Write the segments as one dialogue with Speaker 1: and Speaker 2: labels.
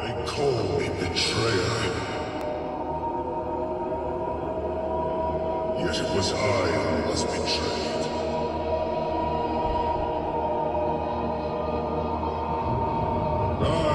Speaker 1: They call me betrayer. Yet it was I who was betrayed. I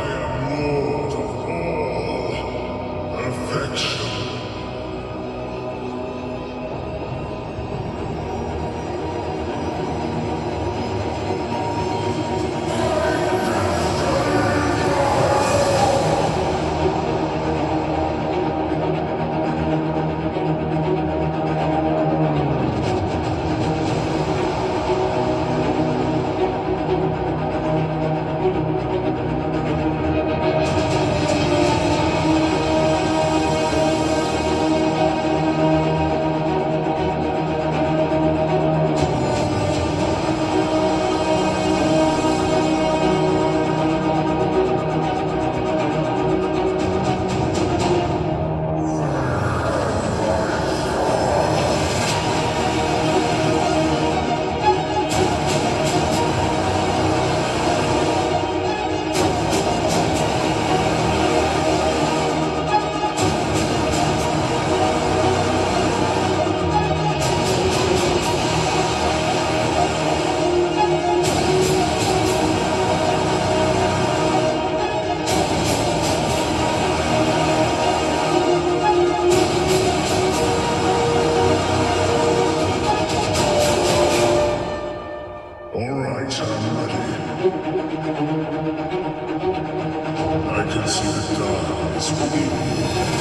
Speaker 1: All right, I'm ready. I can see the darkness within.